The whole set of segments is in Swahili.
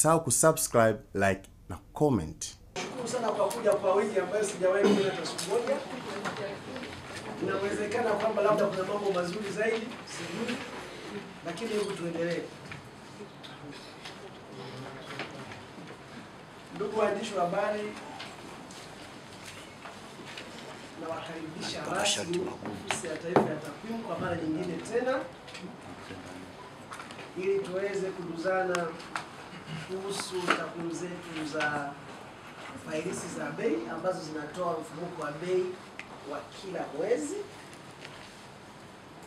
usisahau kusubscribe, like na comment. Shukuru sana kwa kuja kwa wingi ambayo sijawahi kuja hata siku moja. Inawezekana kwamba labda kuna mambo mazuri zaidi, sijui, lakini hebu tuendelee. Ndugu waandishi wa habari, nawakaribisha rasmi Ofisi ya Taifa ya Takwimu kwa mara nyingine tena ili tuweze kuduzana kuhusu takwimu zetu za failisi za bei ambazo zinatoa mfumuko wa bei wa kila mwezi.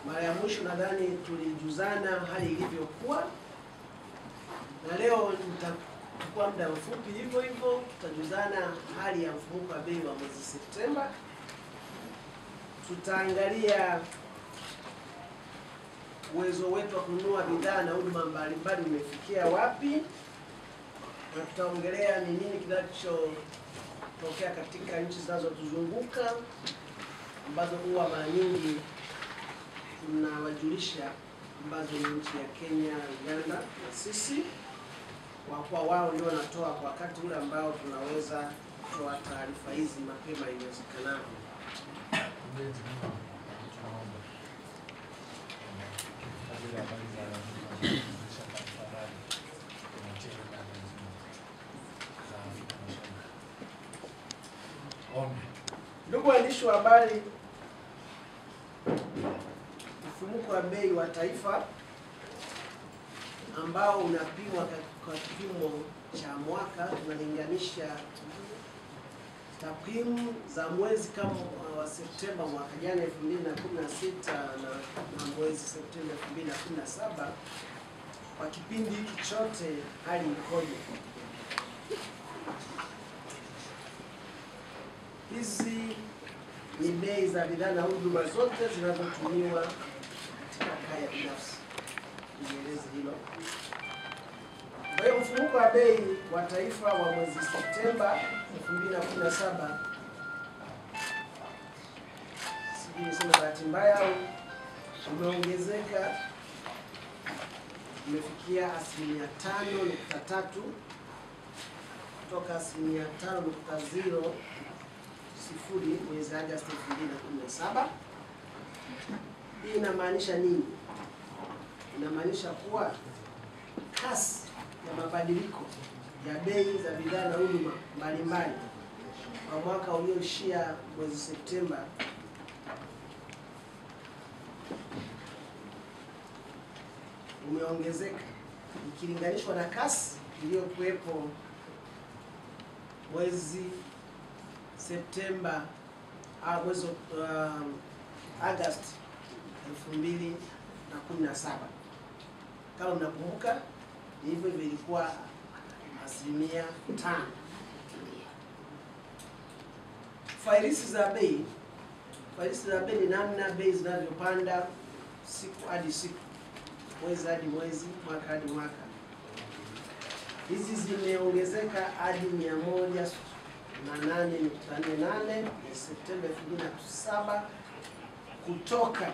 Mara ya mwisho nadhani tulijuzana hali ilivyokuwa, na leo nitachukua muda mfupi hivyo hivyo, tutajuzana hali ya mfumuko wa bei wa mwezi Septemba. Tutaangalia uwezo wetu wa kununua bidhaa na huduma mbalimbali umefikia wapi, na tutaongelea ni nini kinachotokea katika nchi zinazotuzunguka ambazo huwa mara nyingi tunawajulisha ambazo ni nchi ya Kenya, Uganda na sisi, kwa kuwa wao ndio wanatoa kwa wakati ule ambao tunaweza kutoa taarifa hizi mapema iwezekanavyo. Waandishi wa habari, mfumuko wa bei wa taifa ambao unapimwa kwa kipimo cha mwaka, tunalinganisha takwimu za mwezi kama wa Septemba mwaka jana 2016 na, na mwezi Septemba 2017 kwa kipindi hiki chote hali ikoje? Hizi ni bei za bidhaa na huduma zote zinazotumiwa katika kaya binafsi. Nieleze hilo. Kwa hiyo mfumuko wa bei wa taifa wa mwezi Septemba 2017 sijui niseme bahati mbaya au umeongezeka, umefikia asilimia tano nukta tatu kutoka asilimia tano nukta zero sifuri mwezi Agosti 2017. Hii inamaanisha nini? Inamaanisha kuwa kasi ya mabadiliko ya bei za bidhaa na huduma mbalimbali kwa mwaka ulioishia mwezi Septemba umeongezeka ikilinganishwa na kasi iliyokuwepo mwezi Septemba au mwezi um, Agosti 2017. Kama mnakumbuka, hivyo hivyo ilikuwa asilimia tano. Fairisi za bei, fairisi za bei ni namna bei zinavyopanda siku hadi siku, mwezi hadi mwezi, mwaka hadi mwaka. Hizi zimeongezeka hadi mia moja na nane nukta nne nane ya Septemba elfu mbili na saba kutoka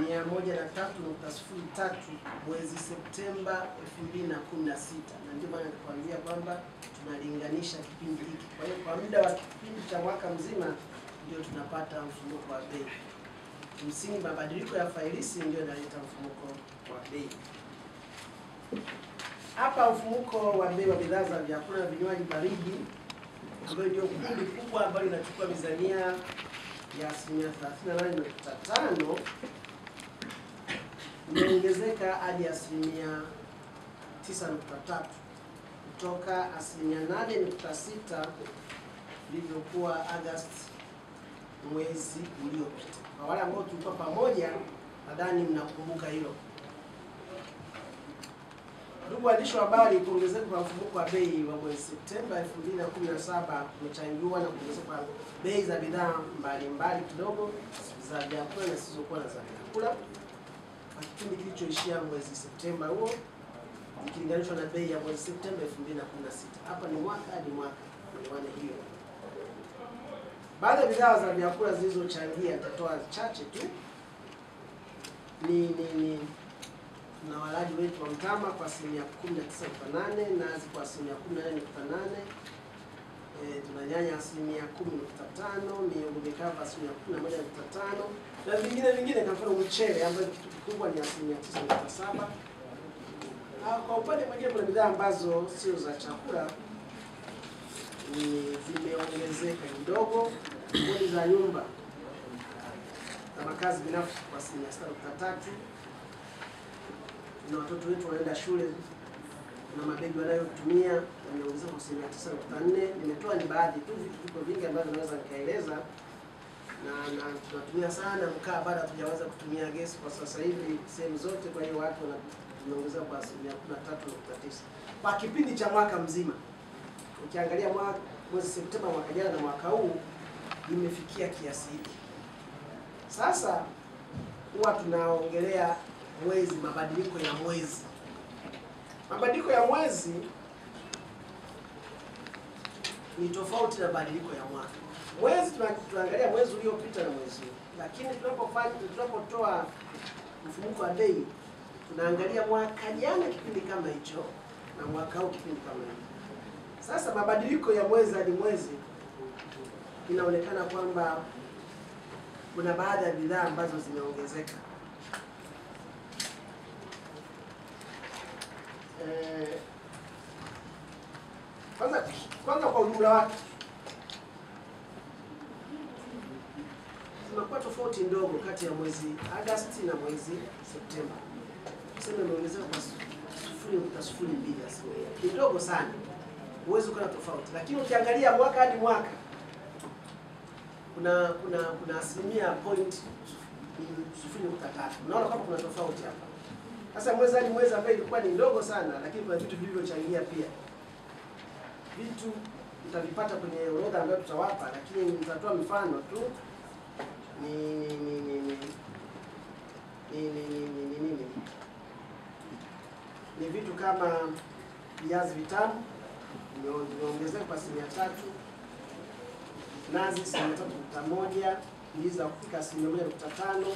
mia moja na tatu nukta sifuri tatu mwezi Septemba elfu mbili na kumi na sita na ndio maana nikuambia kwamba tunalinganisha kipindi hiki. Kwa hiyo kwa muda wa kipindi cha mwaka mzima ndio tunapata mfumuko wa bei. Kimsingi mabadiliko ya failisi ndio yanaleta mfumuko wa bei. Hapa mfumuko wa bei wa bidhaa za vyakula na vinywaji baridi ambayo ndio kundi kubwa ambayo inachukua mizania ya asilimia 38.5 imeongezeka hadi asilimia 9.3 kutoka asilimia 8.6 ilivyokuwa Agosti mwezi uliopita. Kwa wale ambao tulikuwa pamoja, nadhani mnakumbuka hilo. Ndugu waandishi wa habari, kuongezeka kwa mfumuko wa bei wa mwezi Septemba 2017 kumechangiwa na kuongezeka kwa bei za bidhaa mbalimbali kidogo za vyakula na zisizokuwa na za vyakula kwa kipindi kilichoishia mwezi Septemba huo ikilinganishwa na bei ya mwezi Septemba 2016. Hapa ni mwaka hadi mwaka, elewane hiyo. Baadhi ya bidhaa za vyakula zilizochangia, nitatoa chache tu, ni ni ni tuna walaji wetu wa mtama kwa asilimia 19.8, nazi kwa asilimia 14.8, e, tuna nyanya asilimia 10.5, mihogo mikavu asilimia 11.5 na vingine vingine, kwa mfano mchele ambayo kitu kikubwa ni asilimia 9.7. Ah, Kwa upande mwingine kuna bidhaa ambazo sio za chakula zimeongezeka kidogo. Kodi za nyumba na makazi binafsi kwa asilimia sita nukta tatu na watoto wetu wanaenda shule na mabegi wanayotumia yameongezeka kwa asilimia tisa nukta nne. Nimetoa ni baadhi tu, vitu viko vingi ambavyo naweza nikaeleza, na na tunatumia sana mkaa, bado hatujaweza kutumia gesi kwa sasa hivi sehemu zote. Kwa hiyo watu tumeongezeka kwa asilimia kumi na tatu nukta tisa kwa kipindi cha mwaka mzima. Ukiangalia mwezi Septemba mwaka jana na mwaka huu imefikia kiasi hiki. Sasa huwa tunaongelea mwezi, mabadiliko ya mwezi. Mabadiliko ya mwezi ni tofauti na mabadiliko ya mwaka. Mwezi tunaangalia mwezi uliopita na mwezi huu, lakini tunapofanya tunapotoa mfumuko wa bei tunaangalia mwaka jana kipindi kama hicho na mwaka huu kipindi kama hicho. Sasa mabadiliko ya mwezi hadi mwezi inaonekana kwamba kuna baadhi ya bidhaa ambazo zimeongezeka. Eh, Kwanza kwanza kwa ujumla wake zimekuwa tofauti ndogo kati ya mwezi Agosti na mwezi Septemba. Tuseme imeongezeka kwa sufuri nukta sufuri mbili asilimia, kidogo sana, huwezi ukana tofauti, lakini ukiangalia mwaka hadi mwaka kuna kuna kuna asilimia point sifuri nukta tatu. Unaona kwamba kuna tofauti hapa. Sasa mwezi hadi mwezi ambayo ilikuwa ni ndogo sana, lakini kuna vitu vilivyochangia pia. Vitu mtavipata kwenye orodha ambayo tutawapa, lakini nitatoa mifano tu. Ni ni ni ni ni ni ni ni ni ni ni ni ni vitu kama viazi vitamu vime- vimeongezeka kwa asilimia tatu nazi asilimia tatu nukta moja ndizi za kupika asilimia moja nukta tano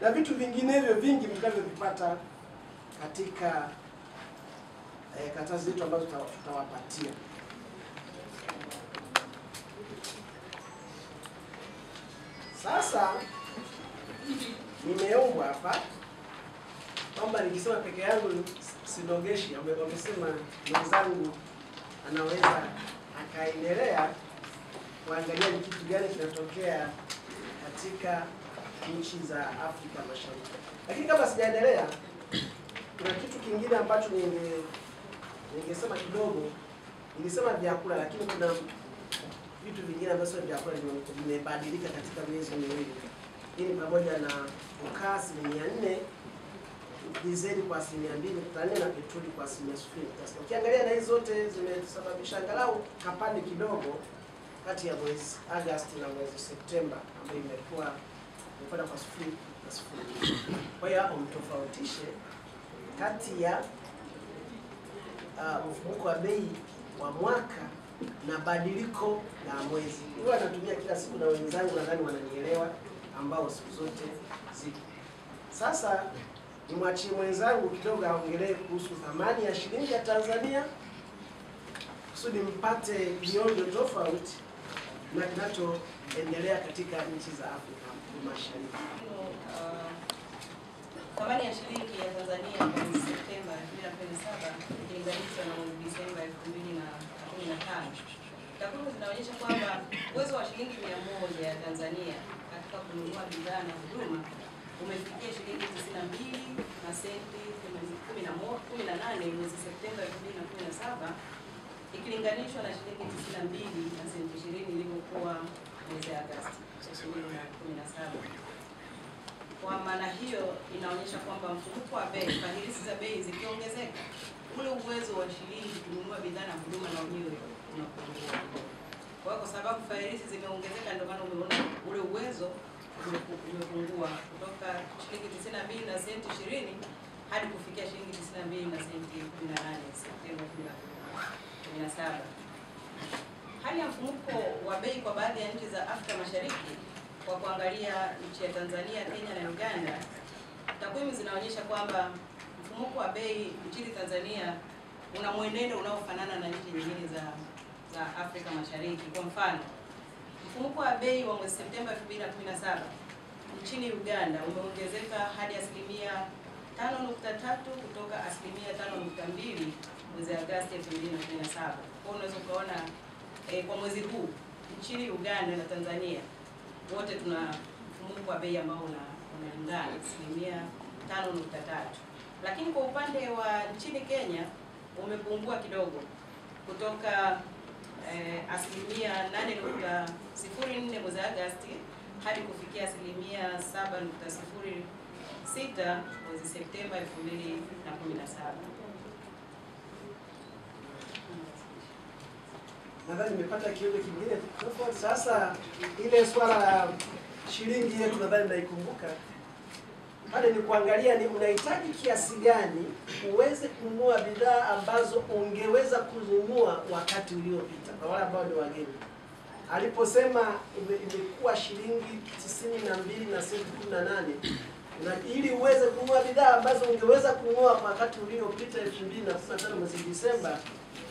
na vitu vinginevyo vingi mtakavyovipata katika eh, karatasi zetu ambazo tutawapatia. Sasa nimeombwa hapa kwamba nikisema peke yangu sidogeshi, Wame- Wamesema mwenzangu anaweza akaendelea kuangalia ni kitu gani kinatokea katika nchi za Afrika Mashariki. Lakini kama sijaendelea, kuna kitu kingine ambacho ninge- ningesema kidogo. Nilisema vyakula, lakini kuna vitu vingine ambavyo sio vyakula vimebadilika katika miezi miwili. Hii ni pamoja na ukaa asilimia nne dizeli kwa asilimia mbili nukta nne na petroli kwa asilimia sifuri nukta sita. Ukiangalia na hizi zote zimesababisha angalau kapande kidogo kati ya mwezi Agosti na mwezi Septemba ambayo imekuwa imekwenda kwa sifuri na sifuri. Kwa hiyo hapo mtofautishe kati ya uh, mfumuko wa bei wa mwaka na badiliko la mwezi. Huwa anatumia kila siku na wenzangu nadhani wananielewa, ambao siku zote zipo. Sasa nimwachie mwenzangu kidogo aongelee kuhusu thamani ya shilingi ya Tanzania kusudi mpate miondo tofauti na kinachoendelea katika nchi za Afrika Mashariki. Uh, Thamani ya shilingi ya mwezi Septemba 2017 ikilinganishwa na mwezi Disemba 2015. Takwimu zinaonyesha kwamba uwezo wa shilingi mia moja ya Tanzania katika kununua bidhaa na huduma umefikia shilingi 92 na senti 18 mwezi Septemba 2017 ikilinganishwa na shilingi 92 na senti 20 ilivyokuwa mwezi Agosti 2017. Kwa maana hiyo inaonyesha kwamba mfumuko wa bei, fahirisi za bei zikiongezeka, ule uwezo wa shilingi kununua bidhaa na huduma na wenyewe unapungua. Kwa hiyo kwa sababu fahirisi zimeongezeka, ndio maana umeona ule uwezo umepungua kutoka shilingi 92 na senti 20 hadi kufikia shilingi 92 na senti 18 Septemba 2017. Hali ya mfumuko wa bei kwa baadhi ya nchi za Afrika Mashariki kwa kuangalia nchi ya Tanzania, Kenya na Uganda, takwimu zinaonyesha kwamba mfumuko wa bei nchini Tanzania una mwenendo unaofanana na nchi nyingine za za Afrika Mashariki. Kwa mfano, mfumuko wa bei wa mwezi Septemba 2017 nchini Uganda umeongezeka hadi asilimia 5.3 kutoka asilimia 5.2 mwezi Agosti 2017. Kwa unaweza ukaona eh, kwa mwezi huu nchini Uganda na Tanzania wote tuna mfumuko wa bei ambao una unalingana asilimia 5.3, lakini kwa upande wa nchini Kenya umepungua kidogo kutoka eh, asilimia 8.04 mwezi Agosti hadi kufikia asilimia 7.06 mwezi Septemba 2017. Nadhani nimepata kiumbe kingine. Sasa ile swala ya shilingi yetu nadhani naikumbuka pale, ni kuangalia ni unahitaji kiasi gani uweze kununua bidhaa ambazo ungeweza kununua wakati uliopita, kwa wale ambao ni wageni. Aliposema imekuwa shilingi tisini na mbili na senti kumi na nane na ili uweze kununua bidhaa ambazo ungeweza kununua wakati uliopita elfu mbili na kumi na tano mwezi Disemba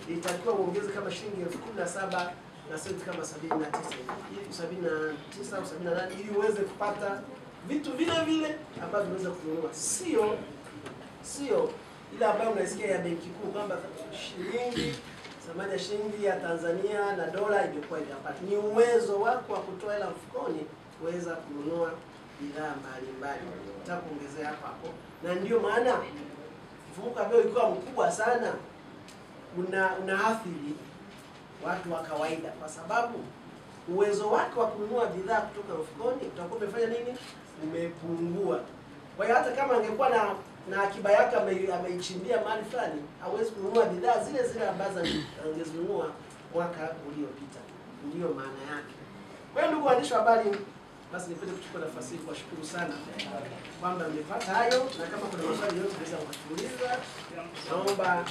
ilitakiwa uongeze kama shilingi elfu kumi na saba na senti kama sabini na tisa hivi. Sabini na tisa au sabini na nane ili uweze kupata vitu vile vile ambavyo unaweza kununua, sio sio ile ambayo unaisikia ya benki kuu kwamba shilingi thamani ya shilingi ya Tanzania na dola imekuwa ijapata ni uwezo wako wa kutoa hela mfukoni kuweza kununua bidhaa mbalimbali. Nitakuongezea hapo hapo, na ndio maana mfumuko wa bei ukiwa mkubwa sana una unaathiri watu wa kawaida, kwa sababu uwezo wake wa kununua bidhaa kutoka mfukoni utakuwa umefanya nini? Umepungua. Kwa hiyo hata kama angekuwa na na akiba yake ame- ameichimbia mahali fulani, hawezi kununua bidhaa zile zile ambazo angezinunua mwaka uliopita. Ndiyo maana yake. Kwa hiyo ndugu waandishi wa habari, basi nipende kuchukua nafasi hii kuwashukuru sana kwamba mmepata hayo, na kama kuna maswali yote naweza mkatuuliza. Naomba